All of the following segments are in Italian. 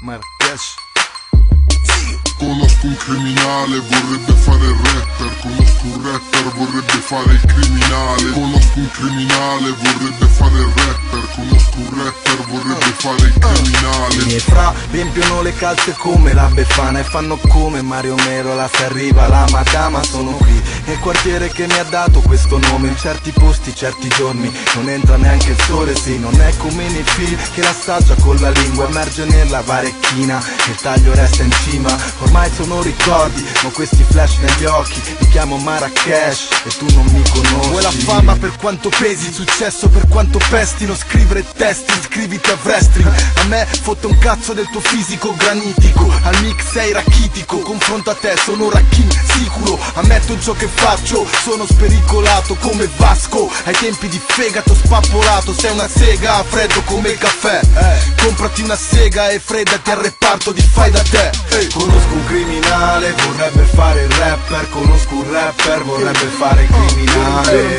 Marrakesh Conosco un criminale, vorrebbe fare il rapper Conosco un rapper, vorrebbe fare il criminale. Conosco un criminale, vorrebbe fare il rapper Conosco un rapper, vorrebbe fare il criminale. I miei fra riempiono le calze come la Befana E fanno come Mario Mero, la se arriva la madama Sono qui. Nel quartiere che mi ha dato questo nome In certi posti, certi giorni Non entra neanche il sole, sì Non è come nei film che l'assaggia con la lingua Emerge nella varecchina Il taglio resta in cima. Ormai sono ricordi, ho questi flash negli occhi Mi chiamo Marrakesh e tu non mi conosci. Vuoi la fama per quanto pesi, successo per quanto pesti Non scrivere testi, iscriviti a wrestling A me fotte un cazzo del tuo fisico granitico. Al mix sei rachitico, confronto a te sono racchin sicuro. Ammetto ciò che faccio, sono spericolato come Vasco. Ai tempi di fegato spappolato, sei una sega freddo come il caffè. Comprati una sega e freddati al reparto di fai da te. Conosco un criminale, vorrebbe fare il rapper Conosco un rapper, vorrebbe fare il criminale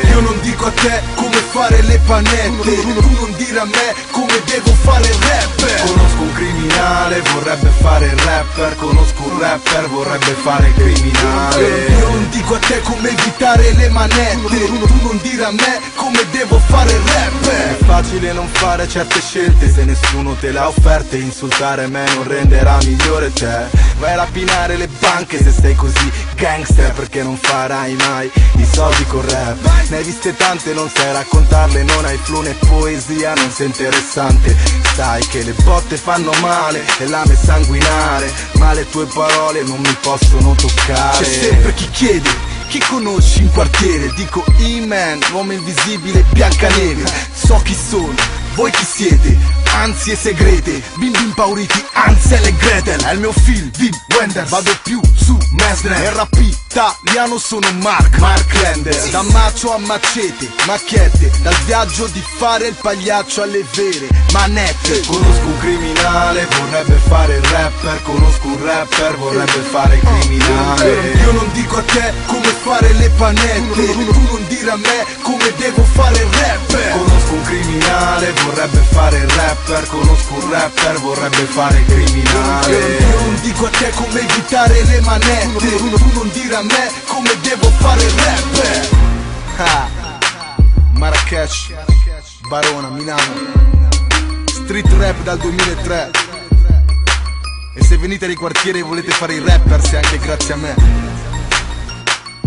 le panette Tu non dire a me come devo fare il rapper Conosco un criminale, vorrebbe fare il rapper. Conosco un rapper, vorrebbe fare il criminale. Io non dico a te come evitare le manette. Tu non dire a me come devo fare il rapper È facile non fare certe scelte se nessuno te l'ha offerte. Insultare me non renderà migliore te Vai a rapinare le banche se sei così gangster Perché non farai mai i soldi con rap. Ne hai viste tante, non sai raccontarle Non hai flow né poesia, non sei interessante. Sai che le botte fanno male e lame sanguinare Ma le tue parole non mi possono toccare. C'è sempre chi chiede chi conosci in quartiere? Dico E-Man, l'uomo invisibile, Biancaneve. So chi sono, voi chi siete? Ansie segrete, bimbi impauriti, Ansel e Gretel. È il mio film, Wim Wenders. Vado più su Mesner. Rap italiano sono Mark, Mark Landers Da macio a macete, macchiette. Dal viaggio di fare il pagliaccio alle vere manette. Conosco un criminale, vorrebbe fare il rapper. Conosco un rapper, vorrebbe fare il criminale. Io non dico a te come fare le panette. Tu non dire a me come devo fare il rapper rapper Conosco un rapper, vorrebbe fare criminale. Io non dico a te come evitare le manette. Tu non dire a me come devo fare il rapper ah. Marrakesh, Barona, Milano. Street rap dal 2003 E se venite nei quartieri e volete fare i rapper, se anche grazie a me.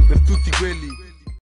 Per tutti quelli